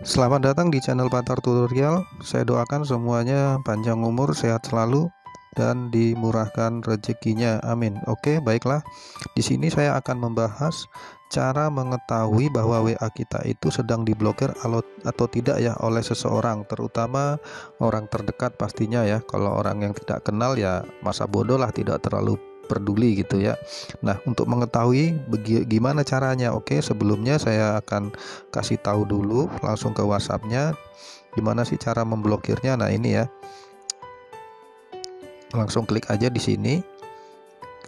Selamat datang di channel Patar Tutorial. Saya doakan semuanya panjang umur, sehat selalu, dan dimurahkan rezekinya. Amin. Oke, baiklah. Di sini saya akan membahas cara mengetahui bahwa WA kita itu sedang diblokir atau tidak ya oleh seseorang, terutama orang terdekat pastinya ya. Kalau orang yang tidak kenal ya masa bodoh lah, tidak terlalu peduli gitu ya. Nah, untuk mengetahui gimana caranya, oke, sebelumnya saya akan kasih tahu dulu langsung ke WhatsAppnya gimana sih cara memblokirnya. Nah, ini ya. Langsung klik aja di sini.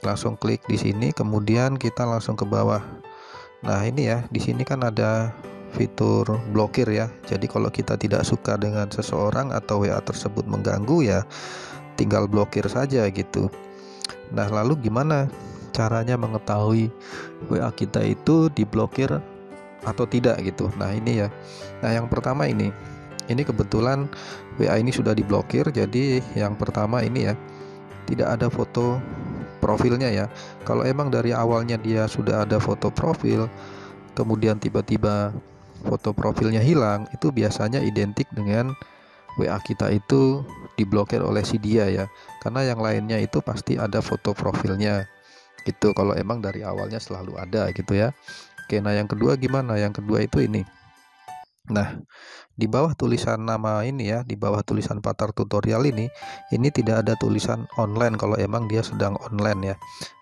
Langsung klik di sini, kemudian kita langsung ke bawah. Nah, ini ya, di sini kan ada fitur blokir ya. Jadi kalau kita tidak suka dengan seseorang atau WA tersebut mengganggu ya tinggal blokir saja gitu. Nah, lalu gimana caranya mengetahui WA kita itu diblokir atau tidak gitu. Nah, ini ya. Nah, yang pertama ini. Ini kebetulan WA ini sudah diblokir. Jadi, yang pertama ini ya. Tidak ada foto profilnya ya. Kalau emang dari awalnya dia sudah ada foto profil, kemudian tiba-tiba foto profilnya hilang, itu biasanya identik dengan WA kita itu diblokir oleh si dia ya. Karena yang lainnya itu pasti ada foto profilnya. Gitu kalau emang dari awalnya selalu ada gitu ya. Oke nah yang kedua gimana? Yang kedua itu ini. Nah di bawah tulisan nama ini ya di bawah tulisan patar tutorial ini ini tidak ada tulisan online kalau emang dia sedang online ya.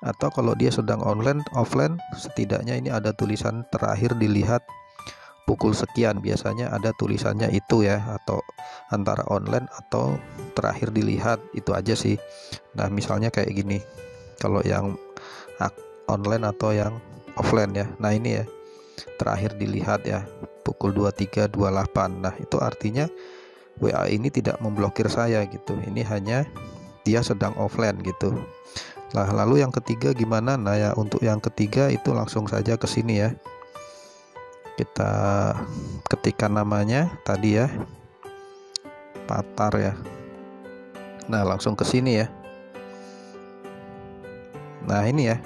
Atau kalau dia sedang online offline setidaknya ini ada tulisan terakhir dilihat pukul sekian biasanya ada tulisannya itu ya atau antara online atau terakhir dilihat itu aja sih. Nah misalnya kayak gini kalau yang online atau yang offline ya. Nah ini ya terakhir dilihat ya pukul 23.28 nah itu artinya WA ini tidak memblokir saya gitu. Ini hanya dia sedang offline gitu. Nah lalu yang ketiga gimana? Nah ya untuk yang ketiga itu langsung saja ke sini ya kita ketikkan namanya tadi ya. Patar ya. Nah langsung ke sini ya. Nah ini ya.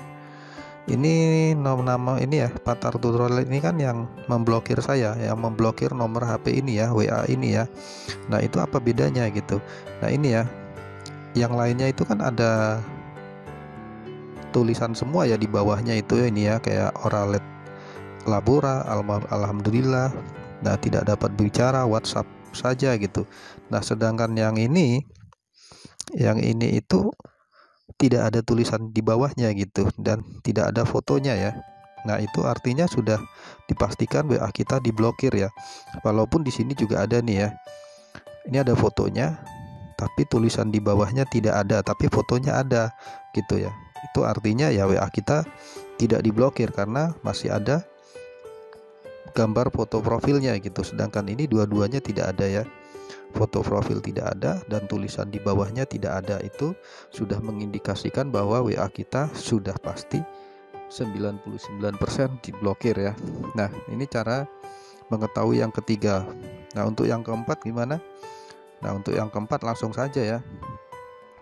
Ini nama ini ya Patar tutorial ini kan yang memblokir saya yang memblokir nomor HP ini ya WA ini ya. Nah itu apa bedanya gitu? Nah ini ya. Yang lainnya itu kan ada tulisan semua ya di bawahnya itu ini ya kayak oralet labora alhamdulillah nah tidak dapat bicara WhatsApp saja gitu nah sedangkan yang ini yang ini itu tidak ada tulisan di bawahnya gitu dan tidak ada fotonya ya Nah, itu artinya sudah dipastikan WA kita diblokir ya. Walaupun di sini juga ada nih ya. Ini ada fotonya, tapi tulisan di bawahnya tidak ada, tapi fotonya ada gitu ya. Itu artinya ya WA kita tidak diblokir karena masih ada gambar foto profilnya gitu. Sedangkan ini dua-duanya tidak ada ya. Foto profil tidak ada dan tulisan di bawahnya tidak ada. Itu sudah mengindikasikan bahwa WA kita sudah pasti 99% diblokir ya. Nah ini cara mengetahui yang ketiga. Nah untuk yang keempat gimana? Nah untuk yang keempat langsung saja ya.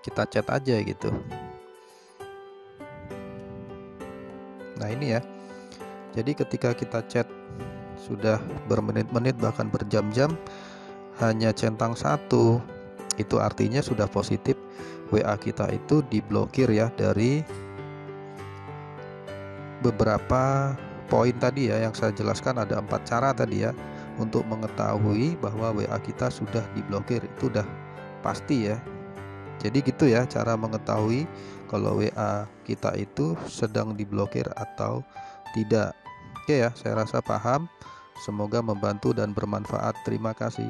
Kita chat aja gitu. Nah ini ya. Jadi ketika kita chat sudah bermenit-menit bahkan berjam-jam hanya centang satu. Itu artinya sudah positif. WA kita itu diblokir ya dari beberapa poin tadi ya. Yang saya jelaskan ada empat cara tadi ya untuk mengetahui bahwa WA kita sudah diblokir. Itu udah pasti ya. Jadi gitu ya cara mengetahui kalau WA kita itu sedang diblokir atau tidak Oke ya, saya rasa paham. Semoga membantu dan bermanfaat. Terima kasih.